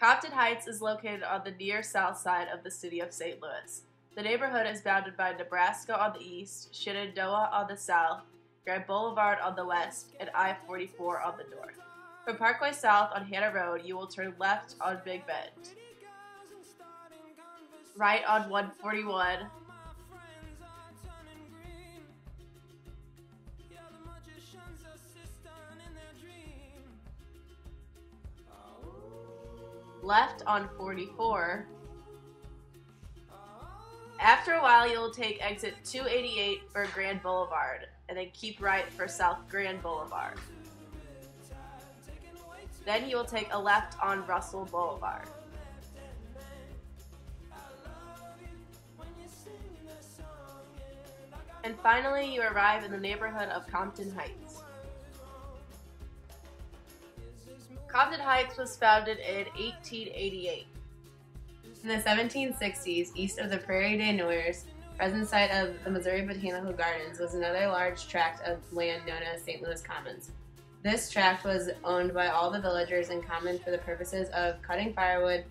Compton Heights is located on the near south side of the city of St. Louis. The neighborhood is bounded by Nebraska on the east, Shenandoah on the south, Grand Boulevard on the west, and I 44 on the north. From Parkway South on Hanna Road, you will turn left on Big Bend, right on 141, left on 44. After a while, you'll take exit 288 for Grand Boulevard, and then keep right for South Grand Boulevard. Then you will take a left on Russell Boulevard. And finally, you arrive in the neighborhood of Compton Heights. Compton Heights was founded in 1888. In the 1760s, east of the Prairie des Noyers, present site of the Missouri Botanical Gardens, was another large tract of land known as St. Louis Commons. This tract was owned by all the villagers in common for the purposes of cutting firewood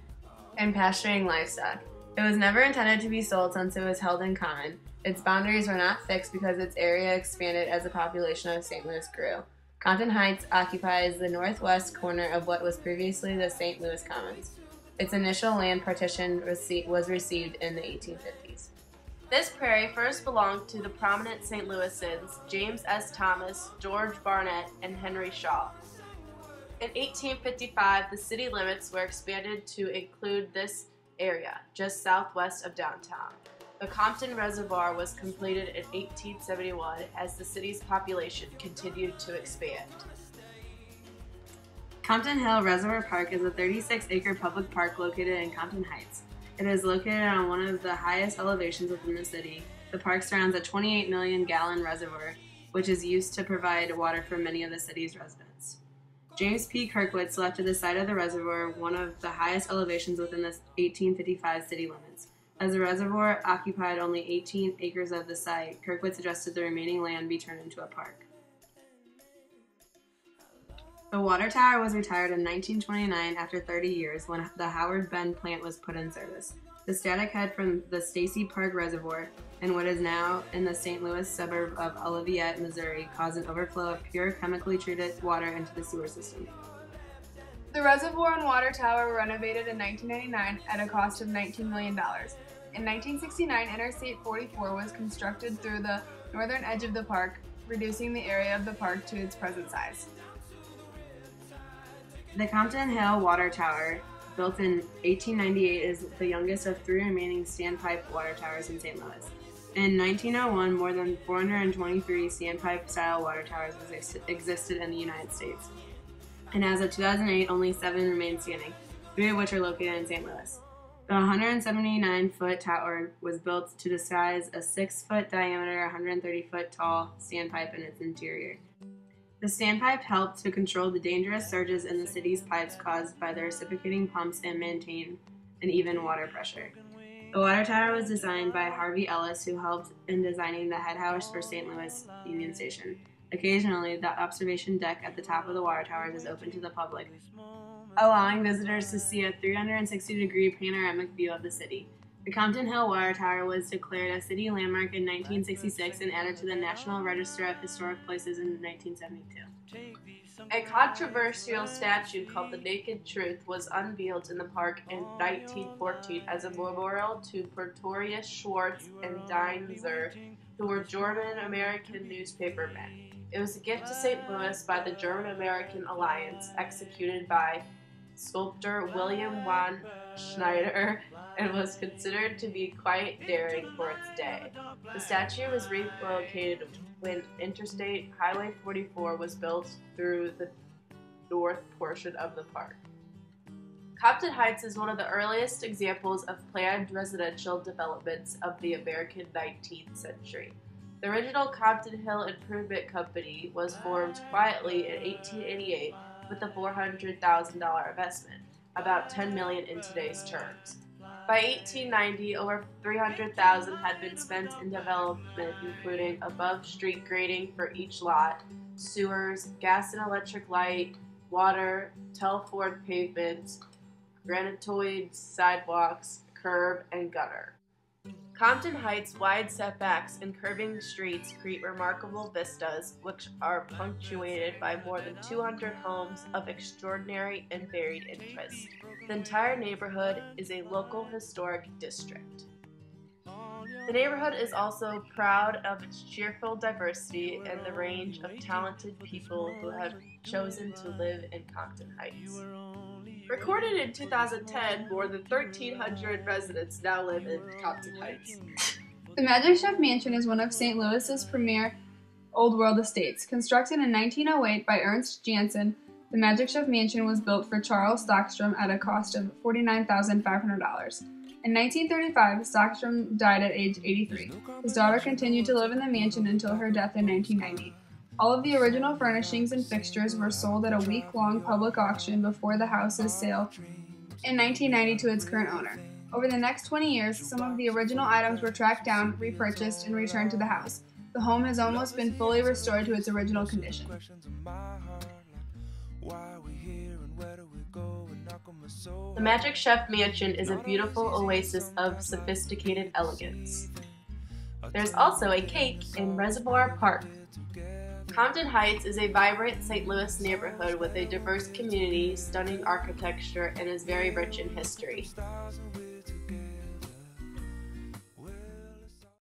and pasturing livestock. It was never intended to be sold since it was held in common. Its boundaries were not fixed because its area expanded as the population of St. Louis grew. Compton Heights occupies the northwest corner of what was previously the St. Louis Commons. Its initial land partition was received in the 1850s. This prairie first belonged to the prominent St. Louisans James S. Thomas, George Barnett, and Henry Shaw. In 1855, the city limits were expanded to include this area, just southwest of downtown. The Compton Reservoir was completed in 1871 as the city's population continued to expand. Compton Hill Reservoir Park is a 36 acre public park located in Compton Heights. It is located on one of the highest elevations within the city. The park surrounds a 28 million gallon reservoir, which is used to provide water for many of the city's residents. James P. Kirkwood selected the site of the reservoir one of the highest elevations within the 1855 city limits. As the reservoir occupied only 18 acres of the site, Kirkwood suggested the remaining land be turned into a park. The water tower was retired in 1929 after 30 years when the Howard Bend plant was put in service. The static head from the Stacy Park Reservoir and what is now in the St. Louis suburb of Olivette, Missouri, caused an overflow of pure chemically treated water into the sewer system. The reservoir and water tower were renovated in 1999 at a cost of $19 million. In 1969, Interstate 44 was constructed through the northern edge of the park, reducing the area of the park to its present size. The Compton Hill Water Tower, built in 1898, is the youngest of three remaining standpipe water towers in St. Louis. In 1901, more than 423 standpipe style water towers exist- existed in the United States. And as of 2008, only seven remain standing, three of which are located in St. Louis. The 179 foot tower was built to disguise a 6 foot diameter, 130 foot tall standpipe in its interior. The standpipe helped to control the dangerous surges in the city's pipes caused by the reciprocating pumps and maintain an even water pressure. The water tower was designed by Harvey Ellis, who helped in designing the head house for St. Louis Union Station. Occasionally, the observation deck at the top of the water towers is open to the public, allowing visitors to see a 360 degree panoramic view of the city. The Compton Hill Water Tower was declared a city landmark in 1966 and added to the National Register of Historic Places in 1972. A controversial statue called the Naked Truth was unveiled in the park in 1914 as a memorial to Preetorius Schwartz and Daenzer, who were German American newspapermen. It was a gift to St. Louis by the German American Alliance, executed by sculptor William Van Schneider, and was considered to be quite daring for its day. The statue was relocated when Interstate Highway 44 was built through the north portion of the park. Compton Heights is one of the earliest examples of planned residential developments of the American 19th century. The original Compton Hill Improvement Company was formed quietly in 1888 with a $400,000 investment, about 10 million in today's terms. By 1890, over 300,000 had been spent in development, including above street grading for each lot, sewers, gas and electric light, water, Telford pavements, granitoid sidewalks, curb, and gutter. Compton Heights' wide setbacks and curving streets create remarkable vistas, which are punctuated by more than 200 homes of extraordinary and varied interest. The entire neighborhood is a local historic district. The neighborhood is also proud of its cheerful diversity and the range of talented people who have chosen to live in Compton Heights. Recorded in 2010, more than 1,300 residents now live in Compton Heights. The Magic Chef Mansion is one of St. Louis's premier Old World estates. Constructed in 1908 by Ernst Janssen, the Magic Chef Mansion was built for Charles Stockstrom at a cost of $49,500. In 1935, Stockstrom died at age 83. His daughter continued to live in the mansion until her death in 1990. All of the original furnishings and fixtures were sold at a week long public auction before the house's sale in 1990 to its current owner. Over the next 20 years, some of the original items were tracked down, repurchased, and returned to the house. The home has almost been fully restored to its original condition. The Magic Chef Mansion is a beautiful oasis of sophisticated elegance. There's also a cake in Reservoir Park, Compton Heights is a vibrant St. Louis neighborhood with a diverse community, stunning architecture, and is very rich in history.